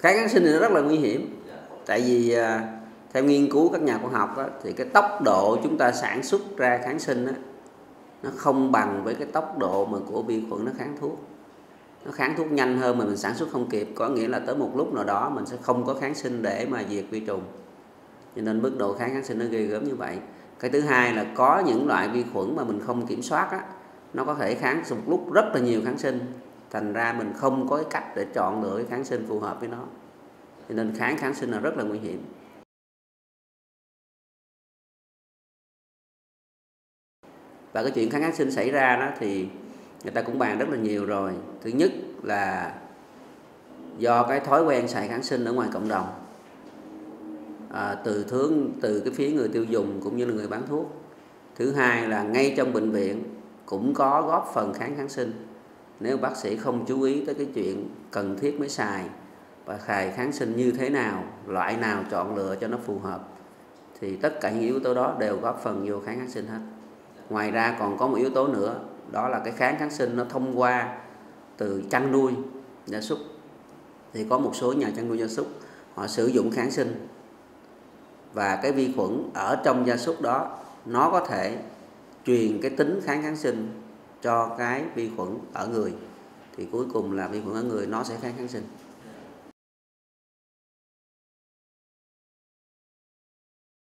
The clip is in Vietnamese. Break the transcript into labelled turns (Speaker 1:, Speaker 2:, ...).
Speaker 1: kháng kháng sinh thì nó rất là nguy hiểm. Tại vì à, theo nghiên cứu các nhà khoa học á, thì cái tốc độ chúng ta sản xuất ra kháng sinh á, nó không bằng với cái tốc độ mà của vi khuẩn nó kháng thuốc. Nó kháng thuốc nhanh hơn mà mình sản xuất không kịp có nghĩa là tới một lúc nào đó mình sẽ không có kháng sinh để mà diệt vi trùng. Cho nên mức độ kháng kháng sinh nó ghê gớm như vậy. Cái thứ hai là có những loại vi khuẩn mà mình không kiểm soát á nó có thể kháng một lúc rất là nhiều kháng sinh thành ra mình không có cái cách để chọn lựa cái kháng sinh phù hợp với nó. Cho nên kháng kháng sinh là rất là nguy hiểm. Và cái chuyện kháng kháng sinh xảy ra đó thì người ta cũng bàn rất là nhiều rồi. Thứ nhất là do cái thói quen xài kháng sinh ở ngoài cộng đồng. À, từ thướng từ cái phía người tiêu dùng cũng như là người bán thuốc. Thứ hai là ngay trong bệnh viện cũng có góp phần kháng kháng sinh nếu bác sĩ không chú ý tới cái chuyện cần thiết mới xài và xài kháng sinh như thế nào, loại nào chọn lựa cho nó phù hợp, thì tất cả những yếu tố đó đều góp phần vô kháng kháng sinh hết. Ngoài ra còn có một yếu tố nữa, đó là cái kháng kháng sinh nó thông qua từ chăn nuôi gia súc. Thì có một số nhà chăn nuôi gia súc, họ sử dụng kháng sinh và cái vi khuẩn ở trong gia súc đó, nó có thể truyền cái tính kháng kháng sinh cho cái vi khuẩn ở người. Thì cuối cùng là vi khuẩn ở người nó sẽ kháng kháng sinh.